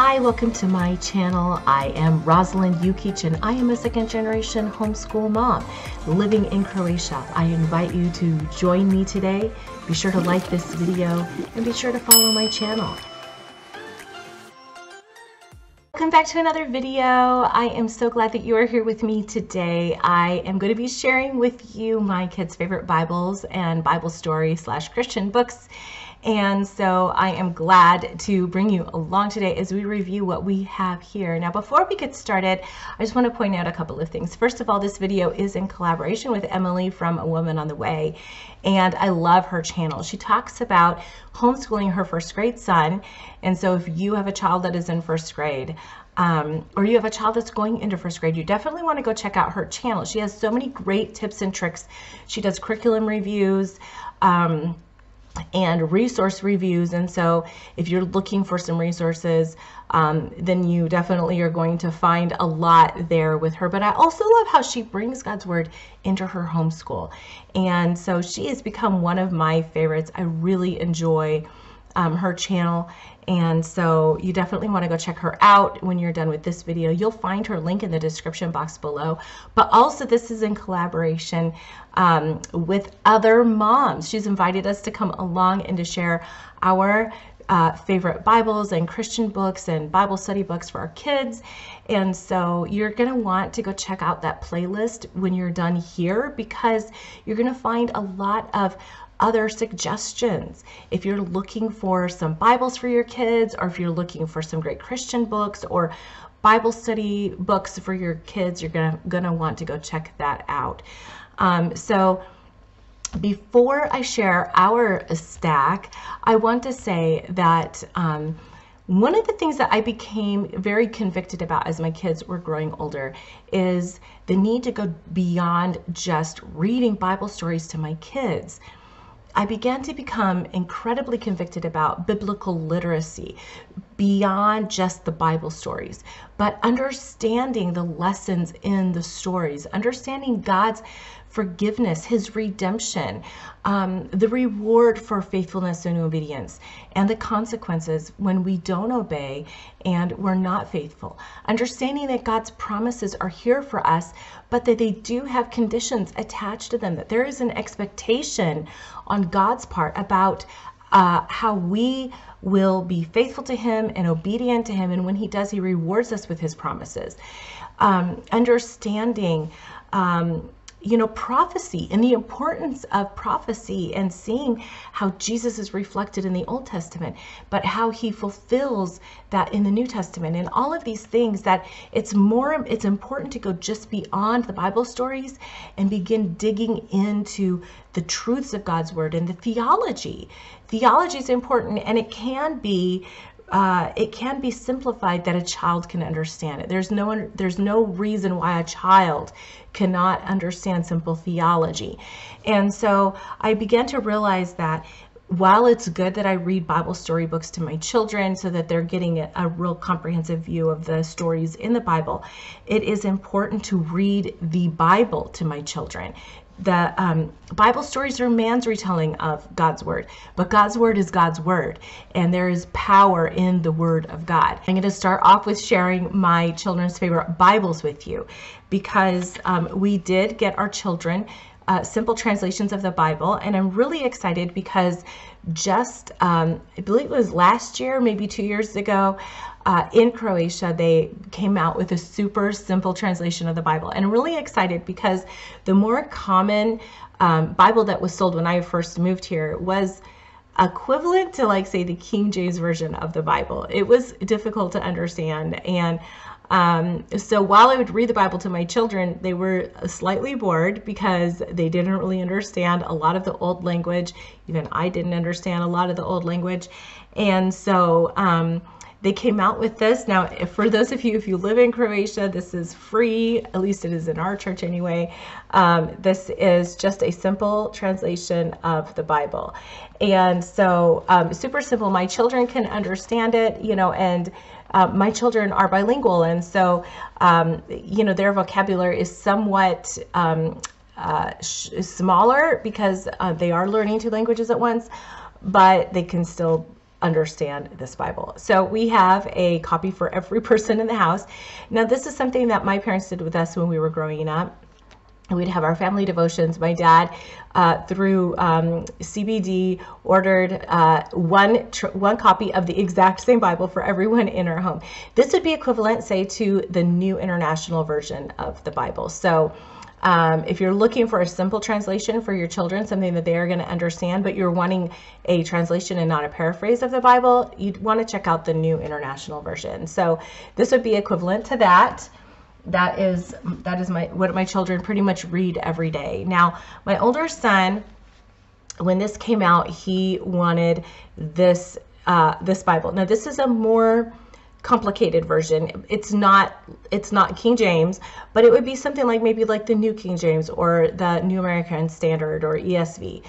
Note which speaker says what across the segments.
Speaker 1: Hi, welcome to my channel. I am Rosilind Jukic and I am a second generation homeschool mom living in Croatia. I invite you to join me today. Be sure to like this video and be sure to follow my channel. Welcome back to another video. I am so glad that you are here with me today. I am going to be sharing with you my kids' favorite Bibles and Bible story slash Christian books and so I am glad to bring you along today as we review what we have here. Now, before we get started, I just want to point out a couple of things. First of all, this video is in collaboration with Emily from A Woman on the Way, and I love her channel. She talks about homeschooling her first grade son, and so if you have a child that is in first grade, um, or you have a child that's going into first grade, you definitely want to go check out her channel. She has so many great tips and tricks. She does curriculum reviews, um, and resource reviews. And so if you're looking for some resources, um, then you definitely are going to find a lot there with her. But I also love how she brings God's word into her homeschool. And so she has become one of my favorites. I really enjoy um, her channel. And so you definitely want to go check her out when you're done with this video. You'll find her link in the description box below. But also this is in collaboration um, with other moms. She's invited us to come along and to share our uh, favorite Bibles and Christian books and Bible study books for our kids. And so you're going to want to go check out that playlist when you're done here because you're going to find a lot of other suggestions. If you're looking for some Bibles for your kids, or if you're looking for some great Christian books or Bible study books for your kids, you're gonna, gonna want to go check that out. Um, so before I share our stack, I want to say that um, one of the things that I became very convicted about as my kids were growing older is the need to go beyond just reading Bible stories to my kids. I began to become incredibly convicted about biblical literacy beyond just the Bible stories, but understanding the lessons in the stories, understanding God's forgiveness, his redemption, um, the reward for faithfulness and obedience, and the consequences when we don't obey and we're not faithful. Understanding that God's promises are here for us, but that they do have conditions attached to them, that there is an expectation on God's part about uh, how we will be faithful to him and obedient to him. And when he does, he rewards us with his promises. Um, understanding um, you know, prophecy and the importance of prophecy and seeing how Jesus is reflected in the Old Testament, but how he fulfills that in the New Testament and all of these things that it's more, it's important to go just beyond the Bible stories and begin digging into the truths of God's word and the theology. Theology is important and it can be uh, it can be simplified that a child can understand it. There's no there's no reason why a child cannot understand simple theology. And so I began to realize that while it's good that I read Bible story books to my children so that they're getting a, a, real comprehensive view of the stories in the Bible, it is important to read the Bible to my children the um, Bible stories are man's retelling of God's word, but God's word is God's word, and there is power in the word of God. I'm going to start off with sharing my children's favorite Bibles with you because um, we did get our children uh, simple translations of the Bible, and I'm really excited because just, um, I believe it was last year, maybe two years ago, uh, in Croatia, they came out with a super simple translation of the Bible. And I'm really excited because the more common um, Bible that was sold when I first moved here was equivalent to like say the King James version of the Bible. It was difficult to understand and um, so while I would read the Bible to my children, they were slightly bored because they didn't really understand a lot of the old language. Even I didn't understand a lot of the old language. And so um, they came out with this. Now, for those of you, if you live in Croatia, this is free, at least it is in our church anyway. Um, this is just a simple translation of the Bible. And so um, super simple. My children can understand it, you know, and uh, my children are bilingual. And so, um, you know, their vocabulary is somewhat um, uh, smaller because uh, they are learning two languages at once, but they can still understand this Bible. So we have a copy for every person in the house. Now, this is something that my parents did with us when we were growing up. We'd have our family devotions. My dad, uh, through um, CBD, ordered uh, one one copy of the exact same Bible for everyone in our home. This would be equivalent, say, to the New International Version of the Bible. So um, if you're looking for a simple translation for your children, something that they are going to understand, but you're wanting a translation and not a paraphrase of the Bible, you'd want to check out the New International Version. So this would be equivalent to that. That is that is my what my children pretty much read every day. Now, my older son, when this came out, he wanted this uh, this Bible. Now, this is a more complicated version. It's not it's not King James, but it would be something like maybe like the New King James or the New American Standard or ESV.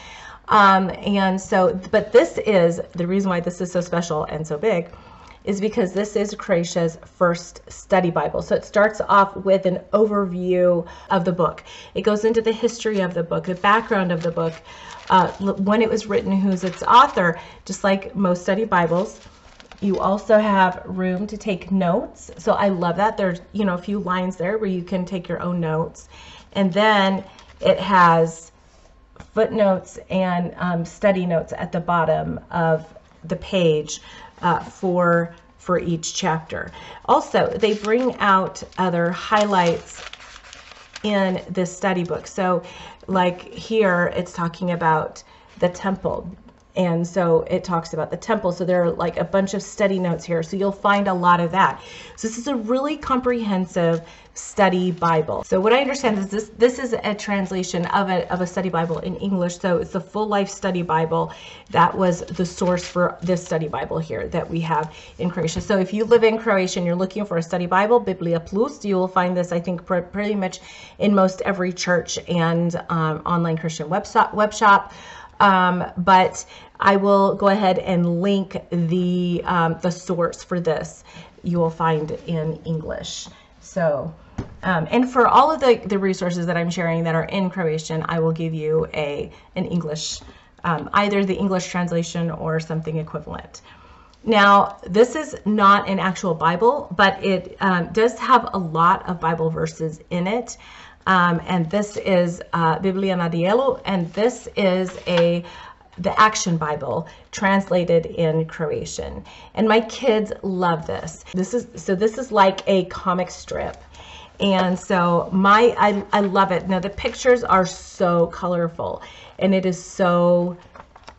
Speaker 1: Um, and so, but this is the reason why this is so special and so big is because this is Croatia's first study Bible. So it starts off with an overview of the book. It goes into the history of the book, the background of the book, uh, when it was written, who's its author, just like most study Bibles. You also have room to take notes. So I love that. There's, you know, a few lines there where you can take your own notes. And then it has footnotes and um, study notes at the bottom of the page uh, for for each chapter. Also, they bring out other highlights in this study book. So like here, it's talking about the temple, and so it talks about the temple. So there are like a bunch of study notes here. So you'll find a lot of that. So this is a really comprehensive study Bible. So what I understand is this this is a translation of a, of a study Bible in English. So it's the full life study Bible that was the source for this study Bible here that we have in Croatia. So if you live in Croatia and you're looking for a study Bible, Biblia Plus, you will find this I think pr pretty much in most every church and um, online Christian website web shop. Um, but I will go ahead and link the, um, the source for this you will find in English. So, um, and for all of the, the resources that I'm sharing that are in Croatian, I will give you a an English, um, either the English translation or something equivalent. Now, this is not an actual Bible, but it um, does have a lot of Bible verses in it. Um, and this is uh, Biblia na Djelu, and this is a the Action Bible translated in Croatian. And my kids love this. This is so this is like a comic strip. And so my I, I love it. Now the pictures are so colorful and it is so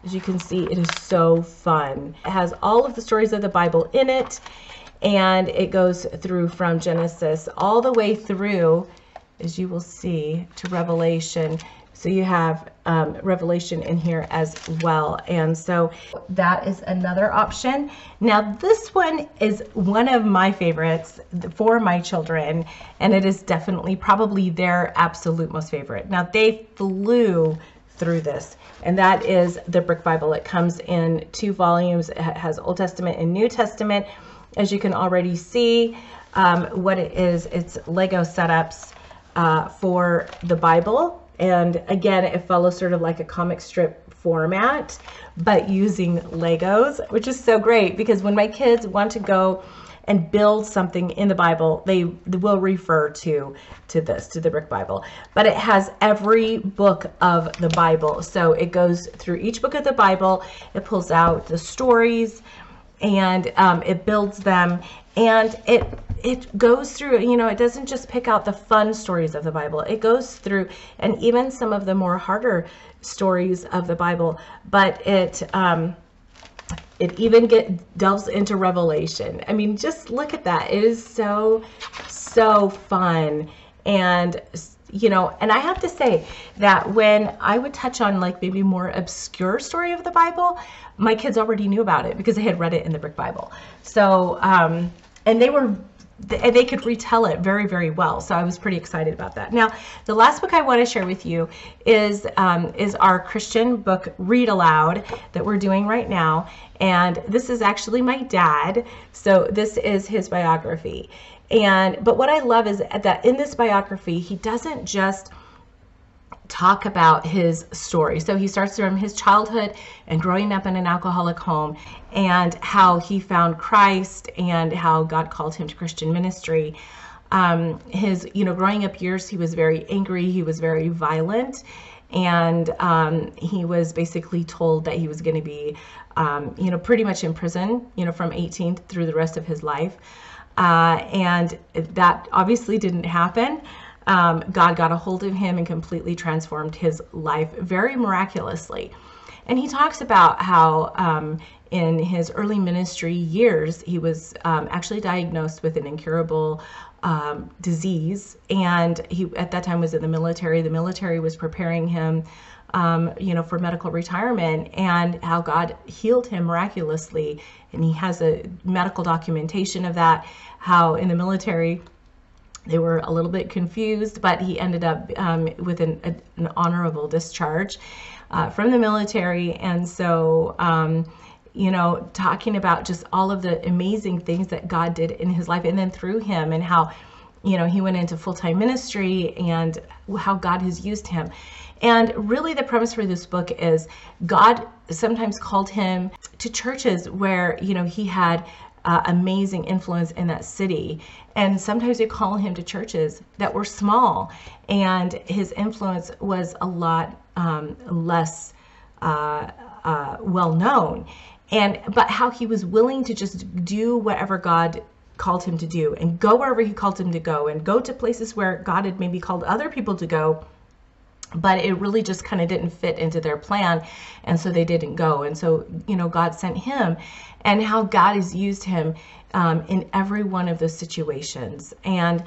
Speaker 1: as you can see, it is so fun. It has all of the stories of the Bible in it and it goes through from Genesis all the way through as you will see to Revelation so you have um, Revelation in here as well. And so that is another option. Now this one is one of my favorites for my children, and it is definitely probably their absolute most favorite. Now they flew through this and that is the brick bible it comes in two volumes it has old testament and new testament as you can already see um, what it is it's lego setups uh, for the bible and again, it follows sort of like a comic strip format, but using Legos, which is so great because when my kids want to go and build something in the Bible, they, will refer to to this, to the Brick Bible. But it has every book of the Bible. So it goes through each book of the Bible, it pulls out the stories, and um, it builds them and it it goes through you know it doesn't just pick out the fun stories of the bible. It goes through and even some of the more harder stories of the bible but it um it even get delves into revelation. I mean just look at that. It is so so fun. And you know and i have to say that when i would touch on like maybe more obscure story of the bible my kids already knew about it because they had read it in the brick bible. So um and they were they could retell it very, very well. So I was pretty excited about that. Now, the last book I want to share with you is um, is our Christian book Read Aloud that we're doing right now. And this is actually my dad. So this is his biography. And but what I love is that in this biography, he doesn't just talk about his story. So he starts from his childhood and growing up in an alcoholic home and how he found Christ and how God called him to Christian ministry. Um, his, you know, growing up years, he was very angry, he was very violent, and um, he was basically told that he was going to be, um, you know, pretty much in prison, you know, from 18 through the rest of his life. Uh, and that obviously didn't happen um, God got a hold of him and completely transformed his life very miraculously. And he talks about how um, in his early ministry years, he was um, actually diagnosed with an incurable um, disease. And he, at that time, was in the military. The military was preparing him. Um, you know, for medical retirement and how God healed him miraculously. And he has a medical documentation of that, how in the military, they were a little bit confused, but he ended up um, with an, a, an, honorable discharge uh, from the military. And so, um, you know, talking about just all of the amazing things that God did in his life and then through him and how, you know, he went into full time ministry and how God has used him. And really, the premise for this book is God sometimes called him to churches where, you know, he had uh, amazing influence in that city. And sometimes you call him to churches that were small, and his influence was a lot um, less uh, uh, well known. And but how he was willing to just do whatever God called him to do, and go wherever He called him to go, and go to places where God had maybe called other people to go but it really just kind of didn't fit into their plan and so they didn't go. And so you know god sent him and how god has used him um, in every one of those situations. And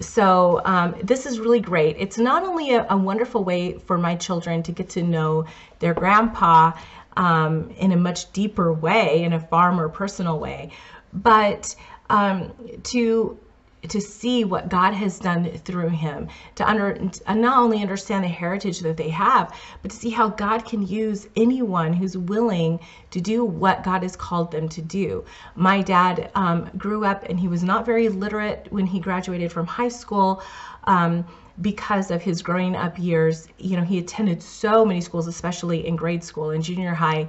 Speaker 1: so um, this is really great. It's not only a, a, wonderful way for my children to get to know their grandpa um, in a much deeper way in a far more personal way but um, to to see what God has done through him, to under not only understand the heritage that they have, but to see how God can use anyone who's willing to do what God has called them to do. My dad um, grew up and he was not very literate when he graduated from high school. Um, because of his growing up years, you know, he attended so many schools, especially in grade school and junior high,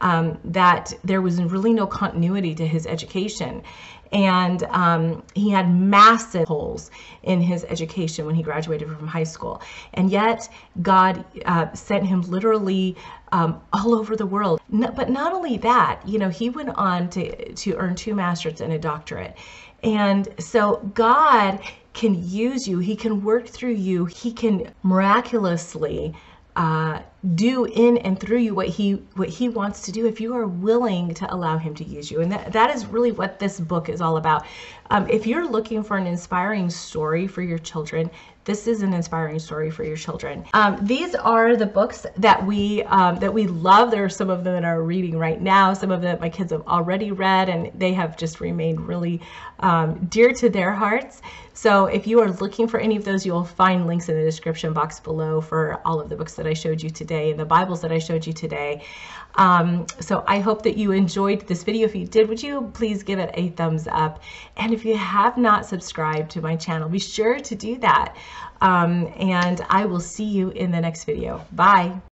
Speaker 1: um, that there was really no continuity to his education and um, he had massive holes in his education when he graduated from high school. And yet, God uh, sent him literally um, all over the world. No, but not only that, you know, he went on to, to earn two masters and a doctorate. And so, God can use you, He can work through you, He can miraculously uh, do in and through you what he what he wants to do if you are willing to allow him to use you. And that, that is really what this book is all about. Um, if you're looking for an inspiring story for your children this is an inspiring story for your children. Um, these are the books that we um, that we love. There are some of them that are reading right now. Some of them my kids have already read, and they have just remained really um, dear to their hearts. So if you are looking for any of those, you will find links in the description box below for all of the books that I showed you today and the Bibles that I showed you today. Um, so I hope that you enjoyed this video. If you did, would you please give it a thumbs up? And if you have not subscribed to my channel, be sure to do that. Um, and I will see you in the next video. Bye.